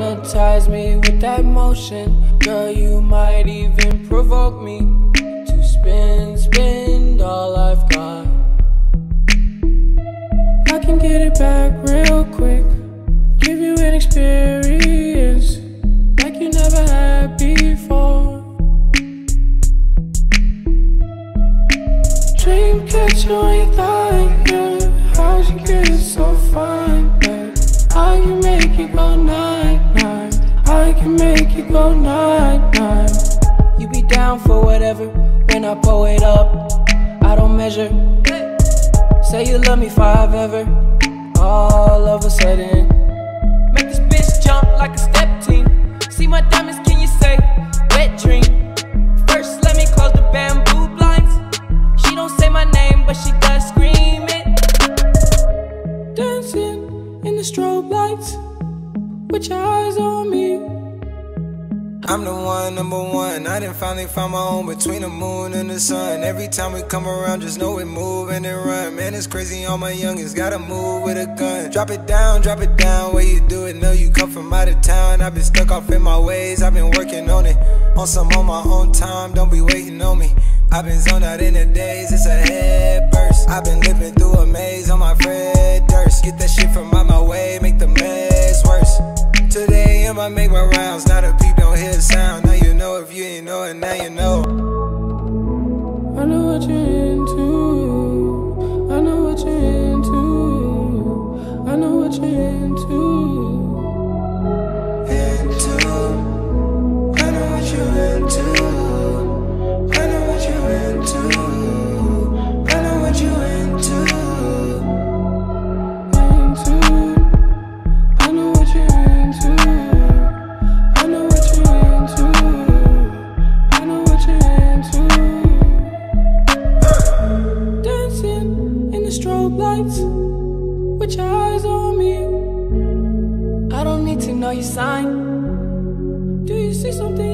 hypnotize me with that motion. Girl, you might even provoke me to spin, spend all I've got. I can get it back real quick, give you an experience like you never had before. Dream catcher on your thigh, yeah. How'd you get so fine, night, night. You be down for whatever when I pull it up. I don't measure. Say you love me five ever. All of a sudden, make this bitch jump like a step team. See my diamonds, can you say wet dream? First, let me close the bamboo blinds. She don't say my name, but she does scream it. Dancing in the strobe lights with your eyes on me. I'm the one, number one. I finally found my home between the moon and the sun. Every time we come around, just know we move and then run. Man, it's crazy, all my youngins gotta move with a gun. Drop it down, drop it down, where you do it. Know you come from out of town. I've been stuck off in my ways, I've been working on it. On some on my own time, don't be waiting on me. I've been zoned out in the days, it's a head burst. I've been living through a maze on my Fred Durst. Get that shit from my rounds, not a peep, don't hear the sound. Now you know if you ain't know it, now you know. I know what you're into. I know what you're into. I know what you're. Into, with your eyes on me. I don't need to know your sign. Do you see something?